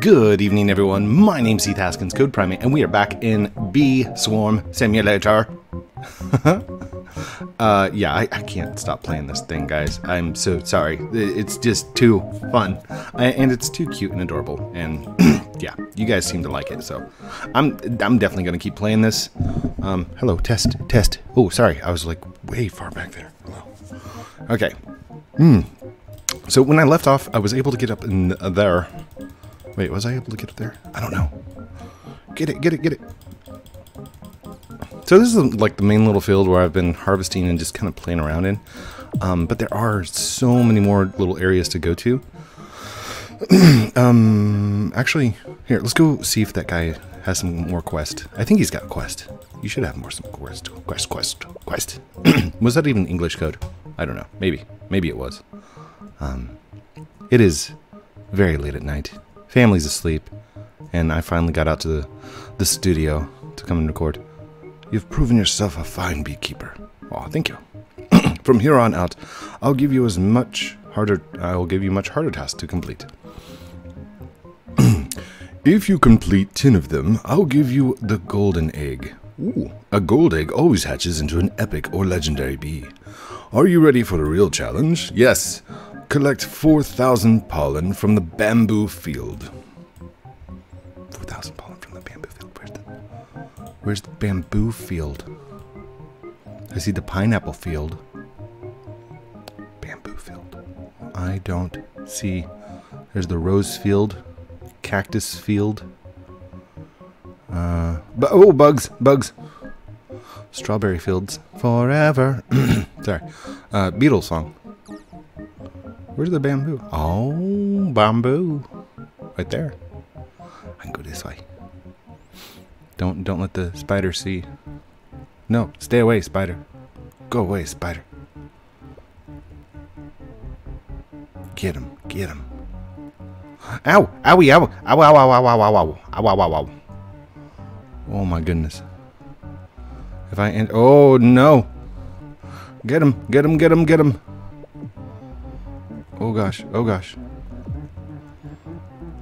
Good evening, everyone. My name's Heath Haskins, CodePrime8, and we are back in Bee Swarm Simulator. uh, yeah, I, I, can't stop playing this thing, guys. I'm so sorry. It's just too fun, and it's too cute and adorable. And yeah, you guys seem to like it, so I'm I'm definitely gonna keep playing this. Um, hello, test, test. Oh, sorry, I was like way far back there. Hello. Okay. Hmm. So when I left off, I was able to get up in there. Wait, was I able to get up there? I don't know. Get it, get it, get it. So this is like the main little field where I've been harvesting and just kind of playing around in. Um, but there are so many more little areas to go to. um, actually, here, let's go see if that guy has some more quest. I think he's got quest. You should have more some quest, quest, quest, quest. was that even English code? I don't know. Maybe. Maybe it was. Um, it is very late at night. Family's asleep, and I finally got out to the, the studio to come and record. You've proven yourself a fine beekeeper. Oh, thank you. From here on out, I'll give you as much harder. I will give you much harder tasks to complete. if you complete ten of them, I'll give you the golden egg. Ooh, a gold egg always hatches into an epic or legendary bee. Are you ready for the real challenge? Yes. Collect 4,000 pollen from the bamboo field. 4,000 pollen from the bamboo field. Where's the, where's the bamboo field? I see the pineapple field. Bamboo field. I don't see. There's the rose field, cactus field. Uh, bu oh, bugs, bugs. Strawberry fields forever. Sorry. Uh, Beatles song. Where's the bamboo? Oh, bamboo. Right there. I can go this way. Don't don't let the spider see. No, stay away, spider. Go away, spider. Get him, get him. Ow! Owie, ow! Ow, ow, ow, ow, ow, ow, ow, ow, ow, ow, ow. Oh my goodness. If I end, oh no. Get him, get him, get him, get him. Oh gosh, oh gosh.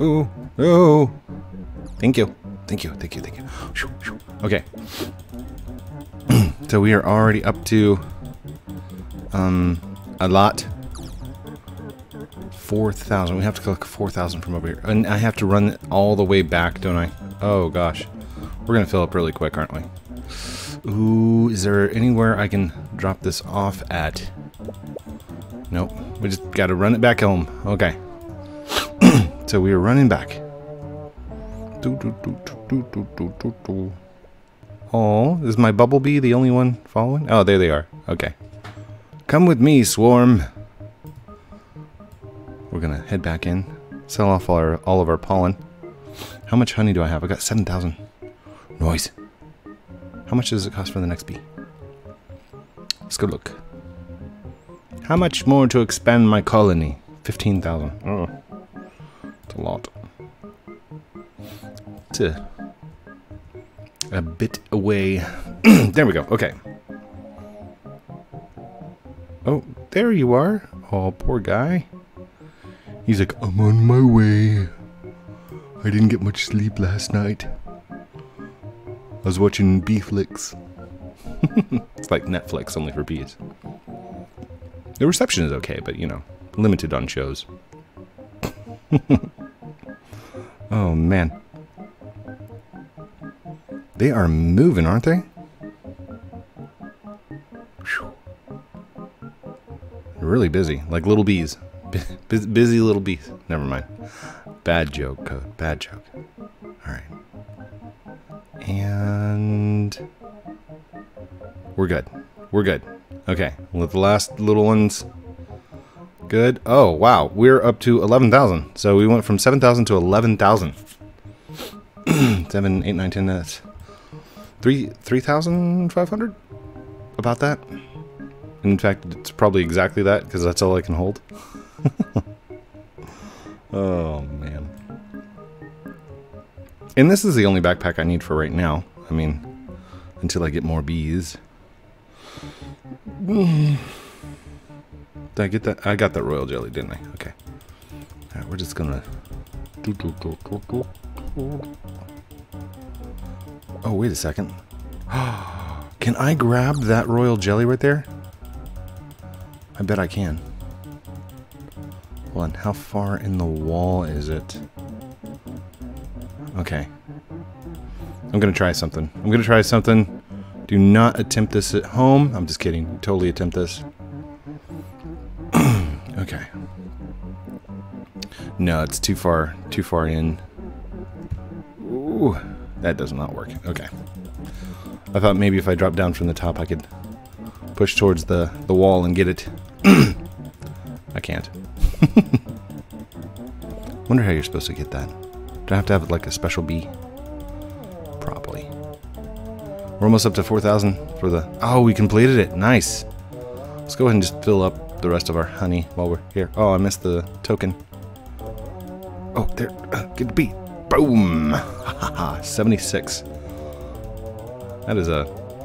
Oh, oh. Thank you, thank you, thank you, thank you. Okay. so we are already up to um a lot. 4,000. We have to collect 4,000 from over here. And I have to run all the way back, don't I? Oh gosh. We're going to fill up really quick, aren't we? Ooh, is there anywhere I can drop this off at? Nope. We just got to run it back home. Okay. so we are running back. Oh, is my bumblebee the only one following? Oh, there they are. Okay. Come with me, swarm. We're gonna head back in, sell off our, all of our pollen. How much honey do I have? I got 7,000. Noise. How much does it cost for the next bee? Let's go look. How much more to expand my colony? 15,000. Oh, it's a lot. It's a, a bit away. there we go. Okay. Oh, there you are. Oh, poor guy. He's like, I'm on my way. I didn't get much sleep last night. I was watching bee flicks. it's like Netflix, only for bees. The reception is okay, but you know, limited on shows. oh man. They are moving, aren't they? Really busy, like little bees. B busy little bees. Never mind. Bad joke, code. Bad joke. Alright. And we're good. We're good. Okay, let the last little ones. Good. Oh, wow. We're up to 11,000. So we went from 7,000 to 11,000. 7, 8, 9, 10, that's 3, 3,500? About that. In fact, it's probably exactly that because that's all I can hold. oh, man. And this is the only backpack I need for right now. I mean, until I get more bees. Did I get that? I got that royal jelly, didn't I? Okay. Alright, we're just gonna Oh, wait a second. Can I grab that royal jelly right there? I bet I can. Hold on, how far in the wall is it? Okay. I'm gonna try something. I'm gonna try something. Do not attempt this at home. I'm just kidding. Totally attempt this. okay. No, it's too far, too far in. Ooh, that does not work. Okay. I thought maybe if I dropped down from the top, I could push towards the, the wall and get it. I can't. Wonder how you're supposed to get that. Do I have to have like a special bee? We're almost up to 4,000 for the... Oh, we completed it. Nice. Let's go ahead and just fill up the rest of our honey while we're here. Oh, I missed the token. Oh, there. The bee. Boom. 76. That is a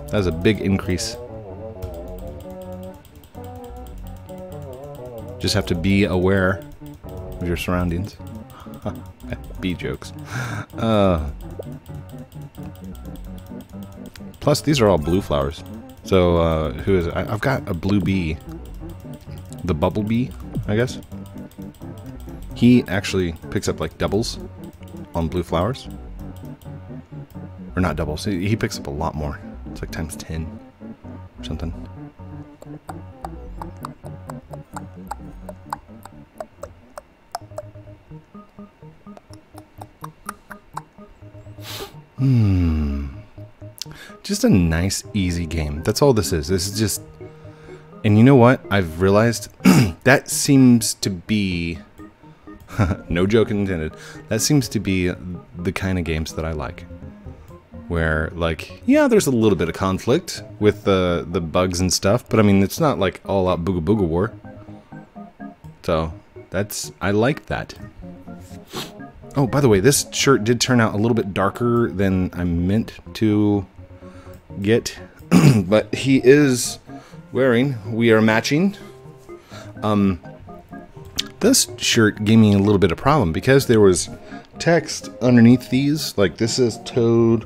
that is a big increase. Just have to be aware of your surroundings. bee jokes. Uh, plus, these are all blue flowers. So, uh, who is it? I, I've got a blue bee. The bubble bee, I guess. He actually picks up like doubles on blue flowers. Or not doubles. He, he picks up a lot more. It's like times 10 or something. Hmm. Just a nice, easy game. That's all this is. This is just... And you know what? I've realized that seems to be... no joke intended. That seems to be the kind of games that I like. Where, like, yeah, there's a little bit of conflict with the, the bugs and stuff, but I mean, it's not like all out booga booga war. So, that's... I like that. Oh, by the way, this shirt did turn out a little bit darker than I meant to get. but he is wearing, we are matching. Um, this shirt gave me a little bit of problem because there was text underneath these. Like this is Toad,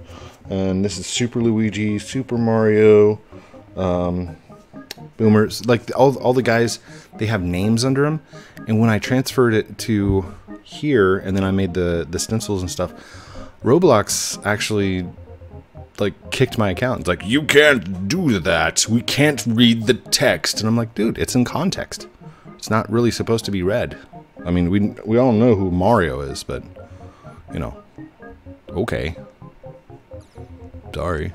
and this is Super Luigi, Super Mario, um, Boomers. Like all, all the guys, they have names under them. And when I transferred it to here and then I made the the stencils and stuff. Roblox actually like kicked my account. It's like you can't do that. We can't read the text. And I'm like, dude, it's in context. It's not really supposed to be read. I mean, we we all know who Mario is, but you know, okay. Sorry.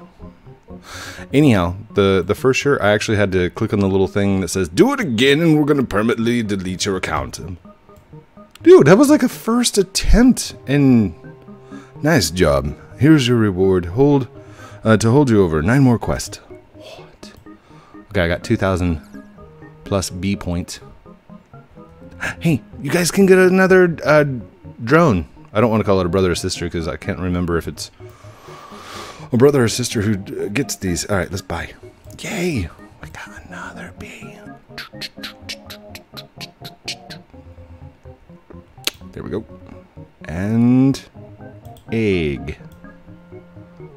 Anyhow, the the first shirt, I actually had to click on the little thing that says "Do it again, and we're gonna permanently delete your account." Dude, that was like a first attempt, and nice job. Here's your reward. Hold uh, to hold you over nine more quests. What? Okay, I got two thousand plus B points. Hey, you guys can get another uh, drone. I don't want to call it a brother or sister because I can't remember if it's a brother or sister who gets these. All right, let's buy. Yay! We got another bee. There we go. And egg.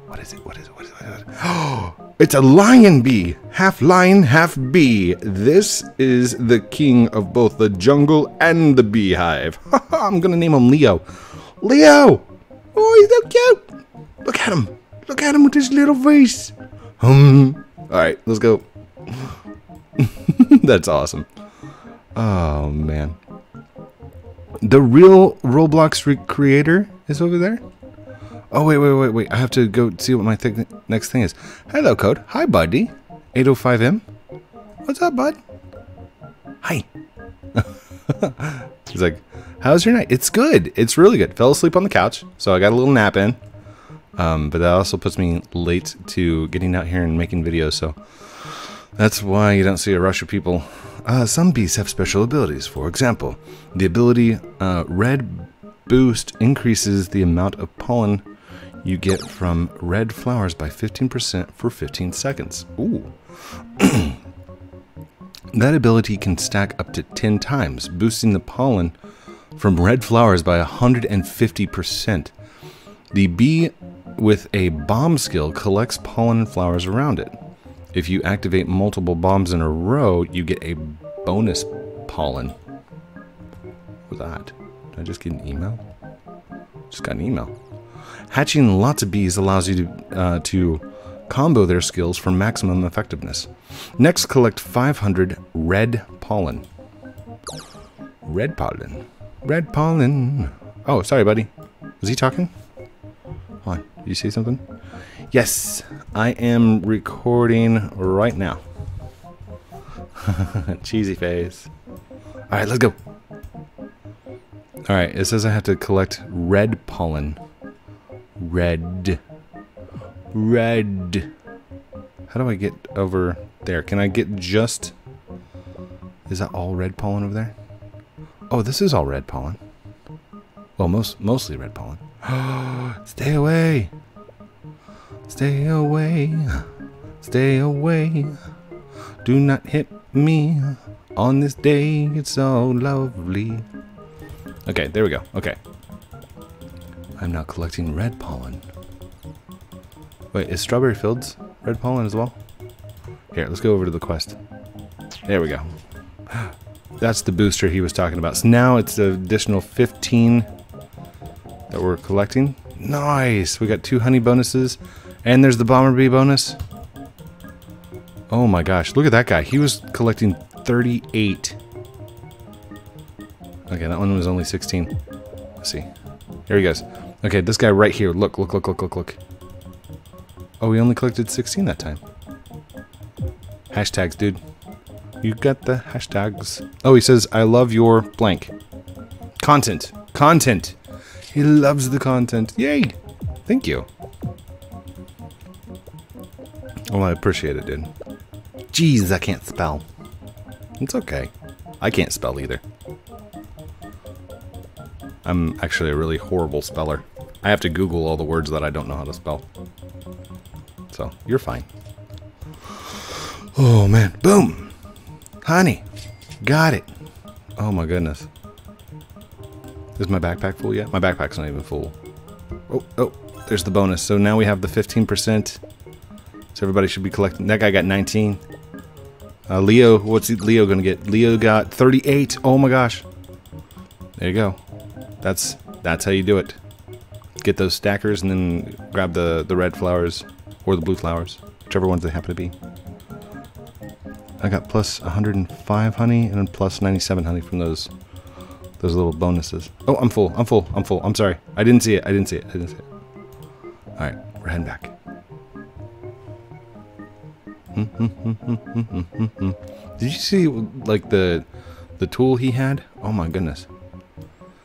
What is it? What is it? What is it? What is it? Oh, it's a lion bee. Half lion, half bee. This is the king of both the jungle and the beehive. I'm gonna name him Leo. Leo! Oh, he's so cute. Look at him. Look at him with his little face. Um. All right, let's go. That's awesome. Oh man. The real Roblox creator is over there? Oh, wait, wait, wait, wait. I have to go see what my th next thing is. Hello, Code. Hi, buddy. 805M. What's up, bud? Hi. He's like, how's your night? It's good. It's really good. Fell asleep on the couch, so I got a little nap in. Um, but that also puts me late to getting out here and making videos, so that's why you don't see a rush of people uh, some bees have special abilities. For example, the ability uh, Red Boost increases the amount of pollen you get from red flowers by 15% for 15 seconds. Ooh. that ability can stack up to 10 times, boosting the pollen from red flowers by 150%. The bee with a bomb skill collects pollen and flowers around it. If you activate multiple bombs in a row, you get a bonus pollen. Was that? Did I just get an email? Just got an email. Hatching lots of bees allows you to, uh, to combo their skills for maximum effectiveness. Next, collect 500 red pollen. Red pollen. Red pollen. Oh, sorry, buddy. Was he talking? Hold on. Did you say something? Yes, I am recording right now. Cheesy face. All right, let's go. All right, it says I have to collect red pollen. Red. Red. How do I get over there? Can I get just... Is that all red pollen over there? Oh, this is all red pollen. Well, most mostly red pollen. Stay away. Stay away. Stay away. Do not hit me on this day. It's so lovely. Okay, there we go. Okay. I'm now collecting red pollen. Wait, is Strawberry Fields red pollen as well? Here, let's go over to the quest. There we go. That's the booster he was talking about. So now it's the additional 15 that we're collecting. Nice! We got two honey bonuses. And there's the bomber bee bonus. Oh my gosh, look at that guy. He was collecting 38. Okay, that one was only 16. Let's see. Here he goes. Okay, this guy right here. Look, look, look, look, look, look. Oh, we only collected 16 that time. Hashtags, dude. You got the hashtags. Oh, he says, I love your blank. Content. Content. He loves the content. Yay. Thank you. Well, I appreciate it, dude. Jeez, I can't spell. It's okay. I can't spell either. I'm actually a really horrible speller. I have to Google all the words that I don't know how to spell. So, you're fine. Oh, man. Boom! Honey! Got it! Oh, my goodness. Is my backpack full yet? My backpack's not even full. Oh, oh, there's the bonus. So now we have the 15%. So everybody should be collecting. That guy got 19. Uh, Leo, what's Leo gonna get? Leo got 38. Oh my gosh. There you go. That's that's how you do it. Get those stackers and then grab the, the red flowers or the blue flowers, whichever ones they happen to be. I got plus 105 honey and plus 97 honey from those those little bonuses. Oh, I'm full. I'm full. I'm full. I'm sorry. I didn't see it. I didn't see it. I didn't see it. All right, we're heading back. Did you see like the the tool he had? Oh my goodness.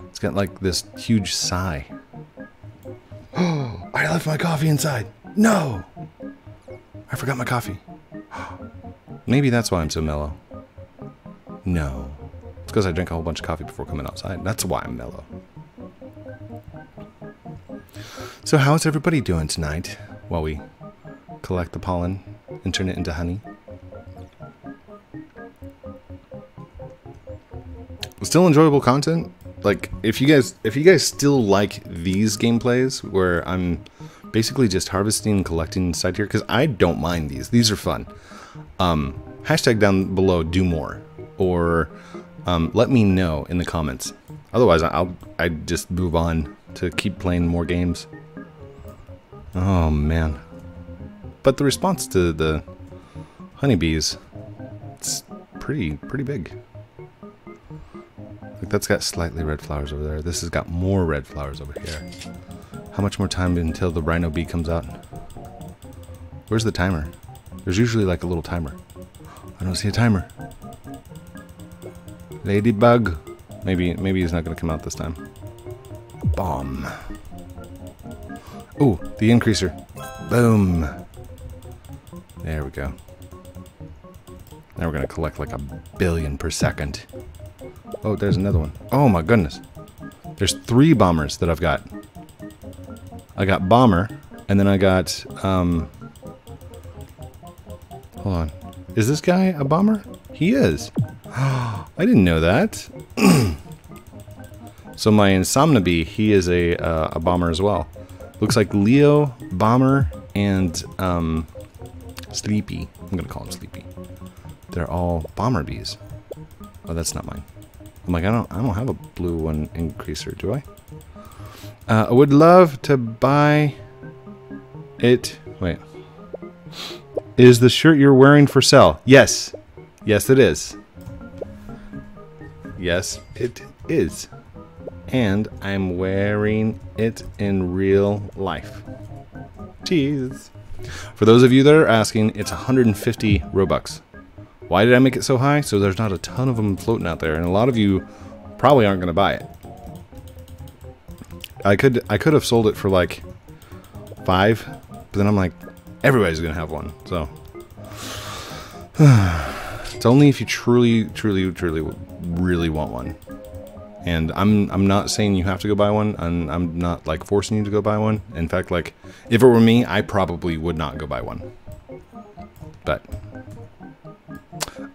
It's got like this huge sigh. Oh, I left my coffee inside. No. I forgot my coffee. Maybe that's why I'm so mellow. No. It's because I drank a whole bunch of coffee before coming outside. That's why I'm mellow. So how's everybody doing tonight while we collect the pollen and turn it into honey? Still enjoyable content? Like if you guys if you guys still like these gameplays where I'm basically just harvesting and collecting inside here cuz I don't mind these. These are fun. Um hashtag down below do more or um, let me know in the comments. Otherwise, I'll I just move on to keep playing more games. Oh man. But the response to the honeybees, it's pretty pretty big. Like that's got slightly red flowers over there. This has got more red flowers over here. How much more time until the rhino bee comes out? Where's the timer? There's usually like a little timer. I don't see a timer. Ladybug. Maybe maybe he's not going to come out this time. Bomb. Ooh, the increaser. Boom. There we go. Now we're going to collect like a billion per second. Oh, there's another one. Oh my goodness. There's three bombers that I've got. I got bomber, and then I got, um... Hold on. Is this guy a bomber? He is. I didn't know that. So my Insomnia Bee, he is a, uh, a bomber as well. Looks like Leo, Bomber, and um, Sleepy. I'm gonna call him Sleepy. They're all bomber bees. Oh, that's not mine. I'm like, I don't, I don't have a blue one increaser, do I? Uh, I would love to buy it. Wait. Is the shirt you're wearing for sale? Yes. Yes, it is. Yes, it is. And I'm wearing it in real life. Jeez. For those of you that are asking, it's 150 Robux. Why did I make it so high? So there's not a ton of them floating out there, and a lot of you probably aren't going to buy it. I could I could have sold it for like five, but then I'm like, everybody's going to have one, so. it's only if you truly, truly, truly, really want one. And I'm I'm not saying you have to go buy one, and I'm not like forcing you to go buy one. In fact, like if it were me, I probably would not go buy one. But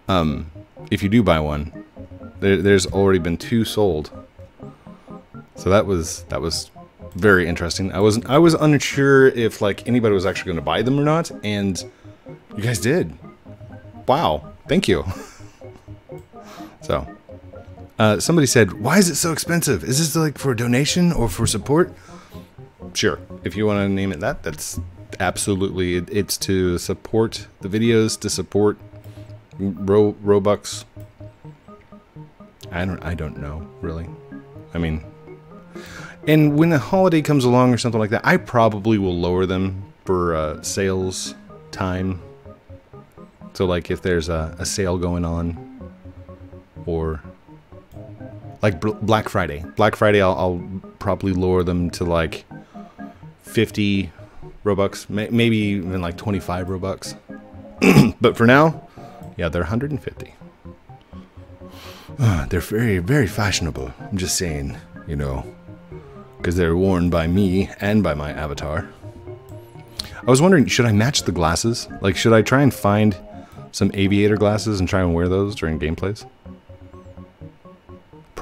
um, if you do buy one, there, there's already been two sold. So that was that was very interesting. I wasn't I was unsure if like anybody was actually going to buy them or not, and you guys did. Wow, thank you. so, uh, somebody said, "Why is it so expensive? Is this like for a donation or for support?" Sure, if you want to name it that, that's absolutely it, it's to support the videos, to support Ro Robux. I don't I don't know really. I mean, and when a holiday comes along or something like that, I probably will lower them for uh, sales time. So like if there's a, a sale going on, or like Black Friday. Black Friday, I'll, I'll probably lower them to like 50 Robux, maybe even like 25 Robux. but for now, yeah, they're 150. Uh, they're very, very fashionable. I'm just saying, you know, because they're worn by me and by my avatar. I was wondering, should I match the glasses? Like, should I try and find some aviator glasses and try and wear those during gameplays?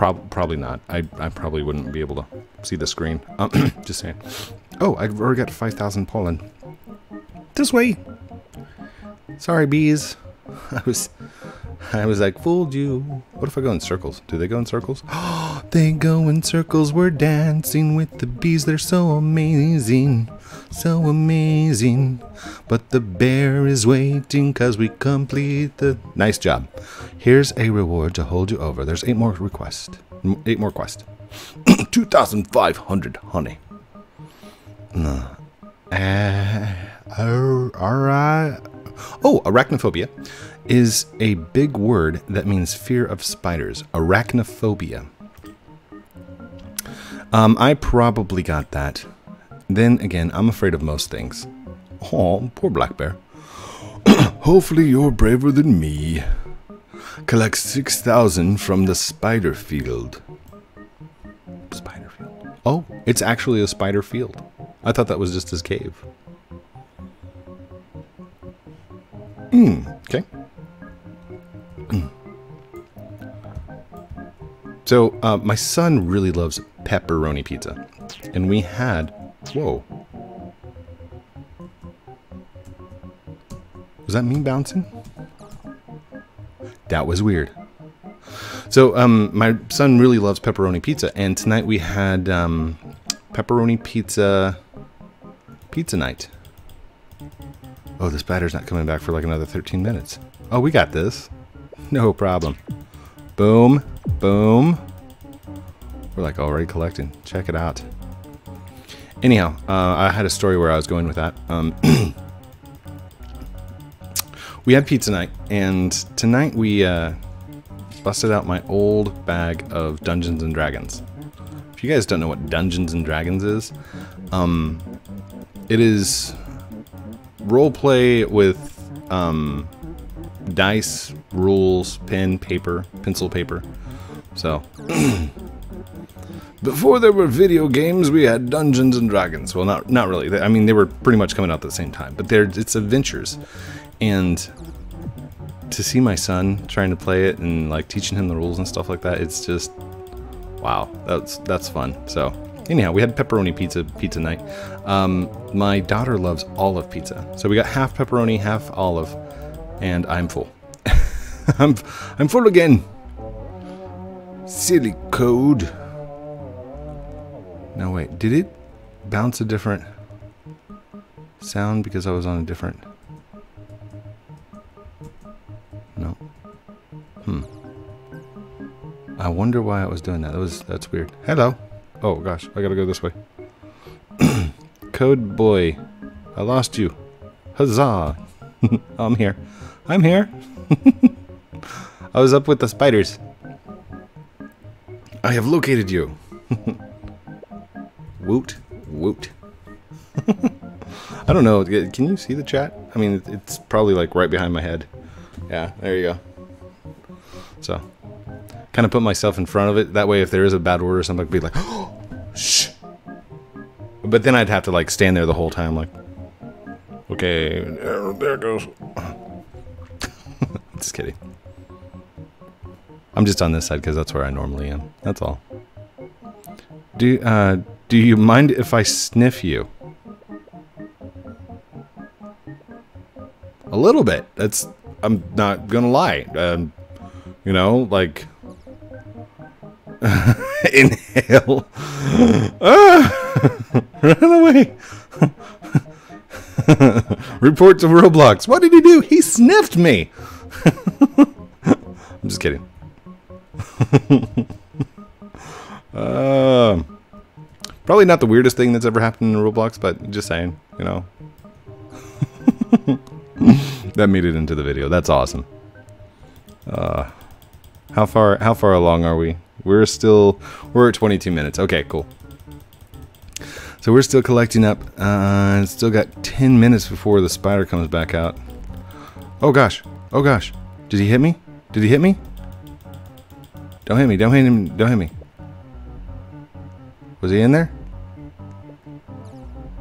Prob probably not. I, I probably wouldn't be able to see the screen. Um, just saying. Oh, I've already got 5,000 pollen. This way. Sorry, bees. I was, I was like, fooled you. What if I go in circles? Do they go in circles? Oh, they go in circles. We're dancing with the bees. They're so amazing, so amazing. But the bear is waiting cause we complete the. Nice job. Here's a reward to hold you over. There's eight more requests. Eight more quests. 2,500 honey. Uh, all right. Oh, arachnophobia is a big word that means fear of spiders. Arachnophobia. Um, I probably got that. Then again, I'm afraid of most things. Oh, poor black bear. Hopefully you're braver than me. Collect 6,000 from the spider field. Spider field. Oh, it's actually a spider field. I thought that was just his cave. Hmm, okay. So, uh, my son really loves pepperoni pizza. And we had... Whoa. Was that me bouncing? That was weird. So, um, my son really loves pepperoni pizza, and tonight we had um, pepperoni pizza pizza night. Oh, this batter's not coming back for like another 13 minutes. Oh, we got this. No problem. Boom. Boom. We're like already collecting. Check it out. Anyhow, uh, I had a story where I was going with that. Um, we had pizza night, and tonight we uh, busted out my old bag of Dungeons and Dragons. If you guys don't know what Dungeons and Dragons is, um, it is roleplay with um, dice, rules, pen, paper, pencil, paper. So, before there were video games, we had Dungeons and Dragons. Well, not not really. I mean, they were pretty much coming out at the same time, but they're it's adventures, and to see my son trying to play it and like teaching him the rules and stuff like that, it's just Wow, that's that's fun. So anyhow, we had pepperoni pizza pizza night. Um, my daughter loves olive pizza, so we got half pepperoni, half olive, and I'm full. I'm I'm full again. Silly code. No wait, did it bounce a different sound because I was on a different? No. Hmm. I wonder why I was doing that. That was that's weird. Hello. Oh gosh, I gotta go this way. Code boy, I lost you. Huzzah! I'm here. I'm here. I was up with the spiders. I have located you. woot, woot. I don't know. Can you see the chat? I mean, it's probably like right behind my head. Yeah, there you go. So, kind of put myself in front of it. That way, if there is a bad word or something, I'd be like, oh. But then I'd have to like stand there the whole time, like, okay, there, it goes. just kidding. I'm just on this side because that's where I normally am. That's all. Do uh, do you mind if I sniff you? A little bit. That's. I'm not gonna lie. Um, you know, like Inhale. ah! Run away. Report to Roblox. What did he do? He sniffed me. I'm just kidding. uh, probably not the weirdest thing that's ever happened in Roblox, but just saying, you know. that made it into the video. That's awesome. Uh, how far how far along are we? We're still, we're at 22 minutes. Okay, cool. So we're still collecting up. Uh, still got 10 minutes before the spider comes back out. Oh gosh. Oh gosh. Did he hit me? Did he hit me? Don't hit me. Don't hit him. Don't hit me. Was he in there?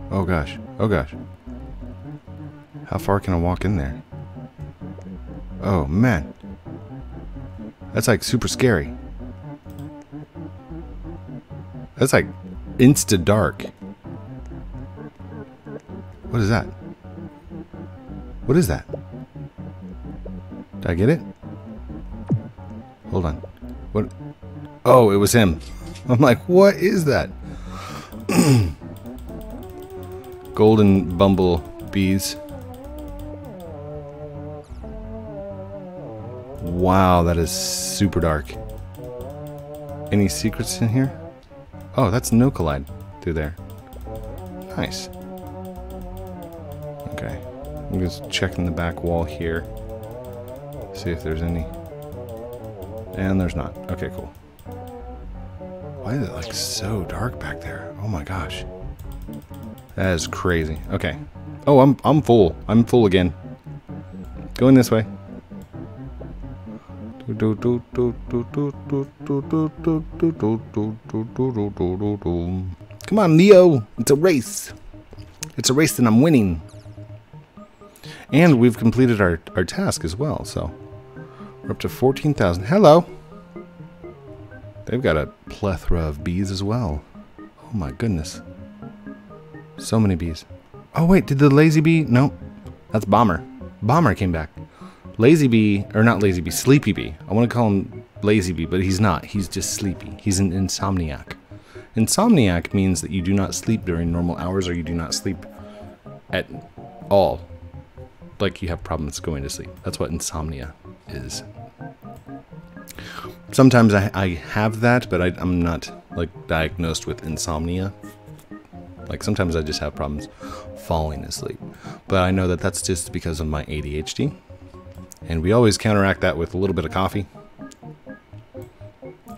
Oh gosh. Oh gosh. How far can I walk in there? Oh man. That's like super scary. That's like insta dark. What is that? What is that? Did I get it? Hold on. What? Oh, it was him. I'm like, what is that? Golden bumble bees. Wow, that is super dark. Any secrets in here? Oh, that's no collide through there. Nice. Okay. I'm just checking the back wall here. See if there's any. And there's not. Okay, cool. Why is it like so dark back there? Oh my gosh. That is crazy. Okay. Oh, I'm I'm full. I'm full again. Going this way. Come on, Leo. It's a race. It's a race and I'm winning. And we've completed our, our task as well, so we're up to 14,000. Hello. They've got a plethora of bees as well. Oh my goodness. So many bees. Oh wait, did the lazy bee? No, that's Bomber. Bomber came back. Lazy Bee, or not Lazy Bee, Sleepy Bee. I want to call him Lazy Bee, but he's not. He's just sleepy. He's an insomniac. Insomniac means that you do not sleep during normal hours or you do not sleep at all. Like you have problems going to sleep. That's what insomnia is. Sometimes I, I have that, but I, I'm not like diagnosed with insomnia. Like sometimes I just have problems falling asleep. But I know that that's just because of my ADHD. And we always counteract that with a little bit of coffee.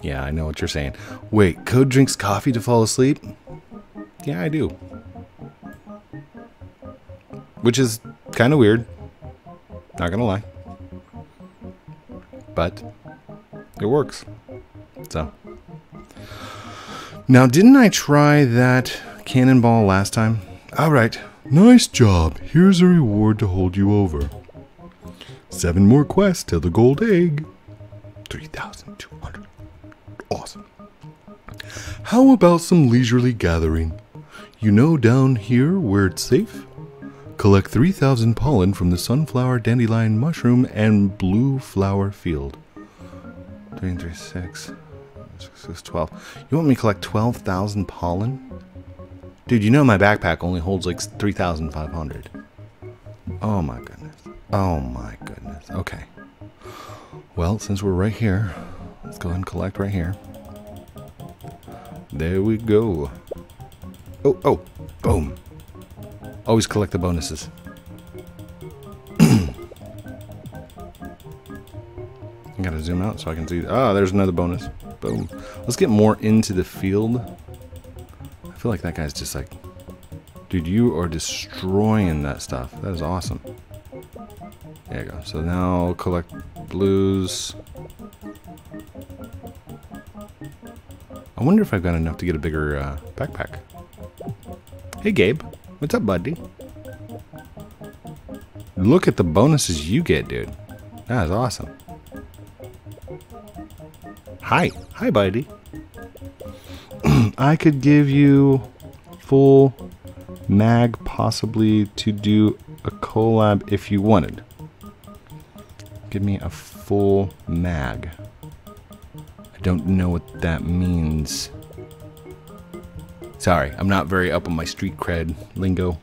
Yeah, I know what you're saying. Wait, Code drinks coffee to fall asleep? Yeah, I do. Which is kind of weird. Not gonna lie. But it works. So. Now, didn't I try that cannonball last time? Alright, nice job. Here's a reward to hold you over. Seven more quests till the gold egg. 3,200. Awesome. How about some leisurely gathering? You know down here where it's safe? Collect 3,000 pollen from the sunflower, dandelion, mushroom, and blue flower field. 3, 3, 6, 6, 12. You want me to collect 12,000 pollen? Dude, you know my backpack only holds like 3,500. Oh my goodness. Oh my goodness. Okay. Well, since we're right here, let's go ahead and collect right here. There we go. Oh, oh, boom. Always collect the bonuses. I gotta zoom out so I can see. Ah, there's another bonus. Boom. Let's get more into the field. I feel like that guy's just like... Dude, you are destroying that stuff. That is awesome. There you go. So now I'll collect blues. I wonder if I've got enough to get a bigger uh, backpack. Hey, Gabe. What's up, buddy? Look at the bonuses you get, dude. That is awesome. Hi. Hi, buddy. I could give you full mag possibly to do a collab if you wanted. Give me a full mag. I don't know what that means. Sorry, I'm not very up on my street cred lingo.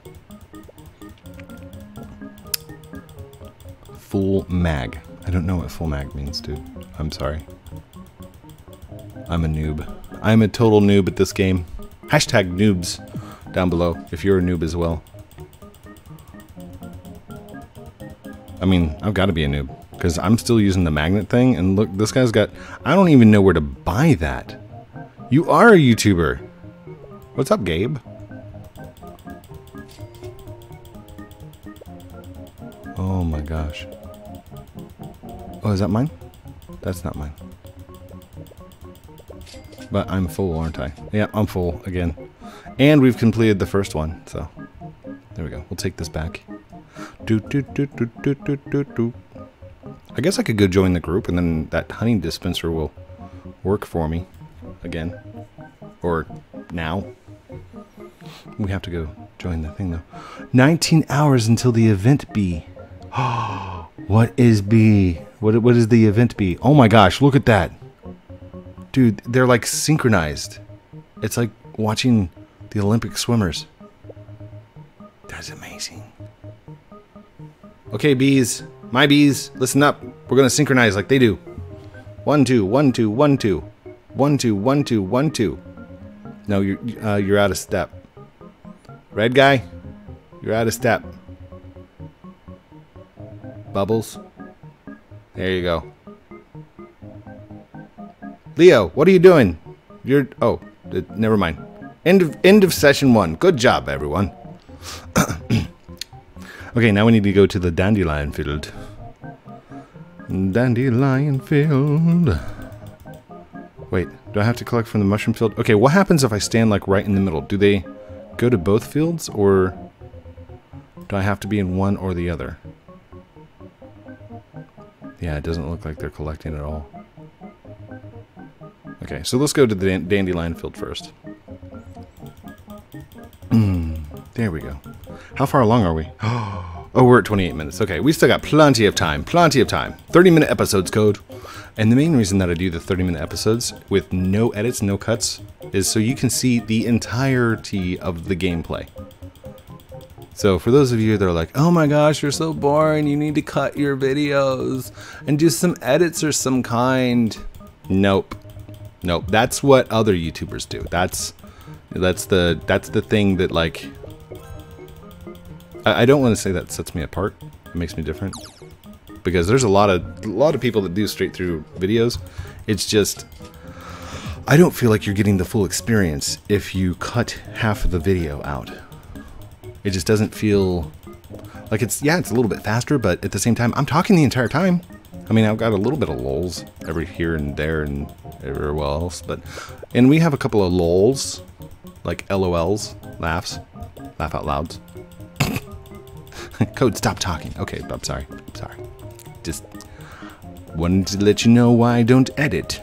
Full mag. I don't know what full mag means, dude. I'm sorry. I'm a noob. I'm a total noob at this game. Hashtag noobs down below if you're a noob as well. I mean, I've got to be a noob because I'm still using the magnet thing. And look, this guy's got. I don't even know where to buy that. You are a YouTuber. What's up, Gabe? Oh my gosh. Oh, is that mine? That's not mine. But I'm full, aren't I? Yeah, I'm full again. And we've completed the first one, so there we go. We'll take this back. Do do do do do do do do. I guess I could go join the group and then that honey dispenser will work for me again. Or now. We have to go join the thing though. 19 hours until the event B. what is B? What what is the event B? Oh my gosh, look at that. Dude, they're like synchronized. It's like watching the Olympic swimmers. That's amazing. Okay, bees. My bees, listen up. We're gonna synchronize like they do. One, two, one, two, one, two. One, two, one, two, one, two. No, you're uh, you're out of step. Red guy, you're out of step. Bubbles. There you go. Leo, what are you doing? You're oh, never mind. End of end of session one. Good job, everyone. okay, now we need to go to the dandelion field. Dandelion field. Wait, do I have to collect from the mushroom field? Okay, what happens if I stand like right in the middle? Do they go to both fields, or do I have to be in one or the other? Yeah, it doesn't look like they're collecting at all. Okay, so let's go to the dandelion field first. There we go. How far along are we? Oh, we're at 28 minutes. Okay, we still got plenty of time. Plenty of time. 30 minute episodes code. And the main reason that I do the 30 minute episodes with no edits, no cuts, is so you can see the entirety of the gameplay. So for those of you that are like, oh my gosh, you're so boring, you need to cut your videos and do some edits or some kind. Nope. Nope. That's what other YouTubers do. That's that's the that's the thing that like I, I don't want to say that sets me apart. It makes me different. Because there's a lot of a lot of people that do straight through videos. It's just I don't feel like you're getting the full experience if you cut half of the video out. It just doesn't feel like it's, yeah, it's a little bit faster, but at the same time, I'm talking the entire time. I mean, I've got a little bit of lulls every here and there and everywhere else, but, and we have a couple of lulls, like LOLs, laughs, laugh out louds. Code, stop talking. Okay, I'm sorry. I'm sorry. Just wanted to let you know why I don't edit.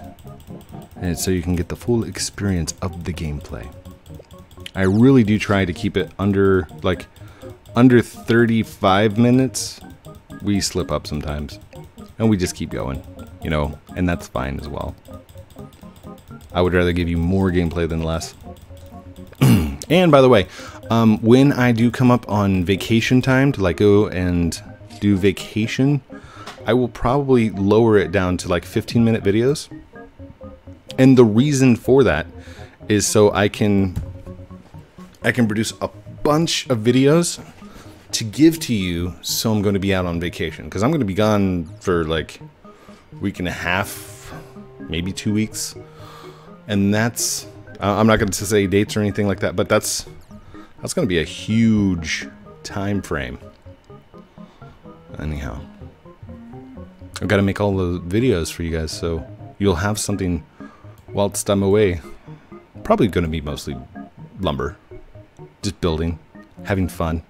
and so you can get the full experience of the gameplay. I really do try to keep it under like under 35 minutes. We slip up sometimes, and we just keep going, you know, and that's fine as well. I would rather give you more gameplay than less. and by the way, um, when I do come up on vacation time to like go and do vacation, I will probably lower it down to like 15 minute videos. And the reason for that is so I can I can produce a bunch of videos to give to you so I'm going to be out on vacation because I'm going to be gone for like week and a half, maybe 2 weeks. And that's I'm not going to say dates or anything like that, but that's that's going to be a huge time frame. Anyhow, I've got to make all the videos for you guys, so you'll have something whilst I'm away. Probably going to be mostly lumber, just building, having fun.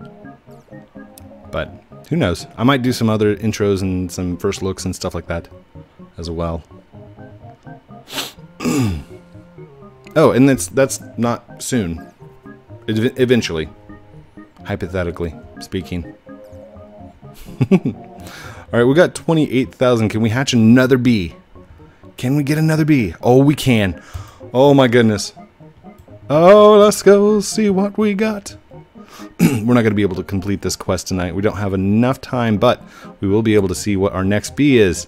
But who knows? I might do some other intros and some first looks and stuff like that as well. oh, and that's that's not soon. Eventually, hypothetically speaking. All right, we got 28,000. Can we hatch another bee? Can we get another bee? Oh, we can. Oh my goodness. Oh, let's go see what we got. We're not going to be able to complete this quest tonight. We don't have enough time, but we will be able to see what our next bee is.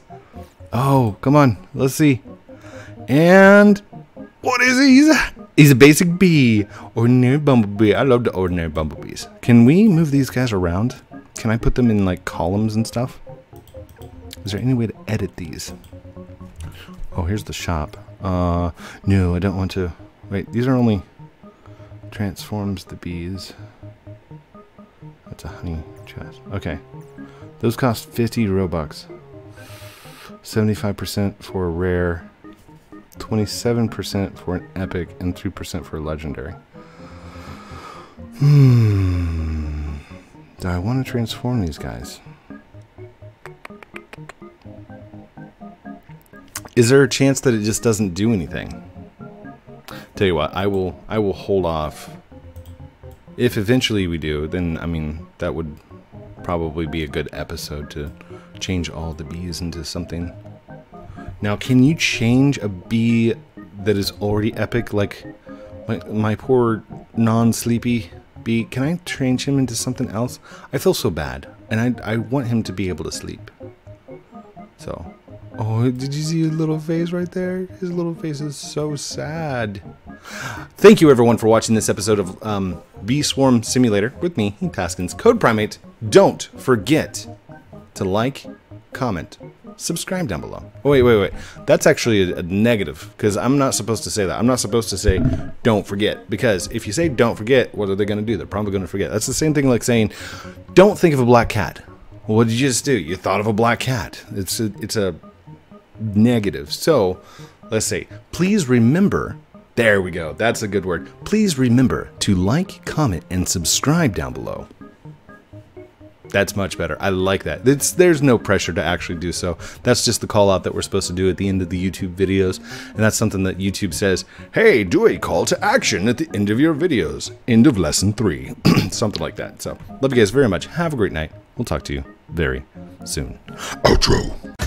Oh, come on. Let's see. And what is he? He's a, he's a basic bee. Ordinary bumblebee. I love the ordinary bumblebees. Can we move these guys around? Can I put them in like columns and stuff? Is there any way to edit these? Oh, here's the shop. Uh, no, I don't want to. Wait, these are only transforms the bees. That's a honey chest. Okay. Those cost 50 Robux. 75% for rare, 27% for an epic, and 3% for a legendary. Hmm. Do I want to transform these guys? Is there a chance that it just doesn't do anything? Tell you what, I will I will hold off. If eventually we do, then I mean that would probably be a good episode to change all the bees into something. Now, can you change a bee that is already epic like my, my poor non-sleepy bee, can I change him into something else? I feel so bad, and I, I want him to be able to sleep. So, oh, did you see his little face right there? His little face is so sad. Thank you everyone for watching this episode of um, Bee Swarm Simulator with me, Haskins, Code Primate. Don't forget to like, comment, subscribe down below. Oh, wait, wait, wait. That's actually a, a negative because I'm not supposed to say that. I'm not supposed to say don't forget because if you say don't forget, what are they going to do? They're probably going to forget. That's the same thing like saying don't think of a black cat. Well, what did you just do? You thought of a black cat. It's a, it's a negative. So let's say, please remember. There we go. That's a good word. Please remember to like, comment, and subscribe down below. That's much better. I like that. It's, there's no pressure to actually do so. That's just the call out that we're supposed to do at the end of the YouTube videos. And that's something that YouTube says, hey, do a call to action at the end of your videos. End of lesson three. something like that. So, love you guys very much. Have a great night. We'll talk to you very soon. Outro.